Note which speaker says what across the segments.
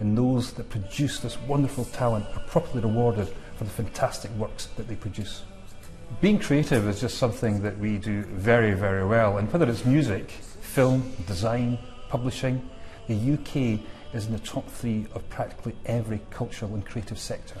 Speaker 1: and those that produce this wonderful talent are properly rewarded for the fantastic works that they produce. Being creative is just something that we do very, very well, and whether it's music, film, design, publishing, the UK is in the top three of practically every cultural and creative sector.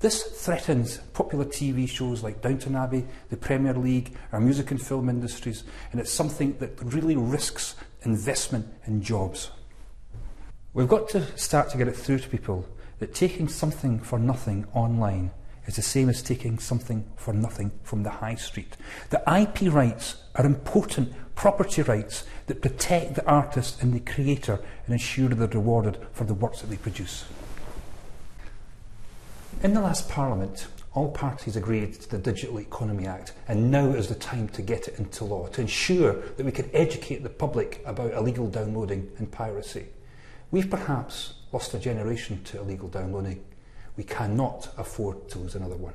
Speaker 1: This threatens popular TV shows like Downton Abbey, the Premier League, our music and film industries, and it's something that really risks investment and jobs. We've got to start to get it through to people that taking something for nothing online is the same as taking something for nothing from the high street. The IP rights are important property rights that protect the artist and the creator and ensure they're rewarded for the works that they produce. In the last Parliament, all parties agreed to the Digital Economy Act, and now is the time to get it into law, to ensure that we can educate the public about illegal downloading and piracy. We've perhaps lost a generation to illegal downloading. We cannot afford to lose another one.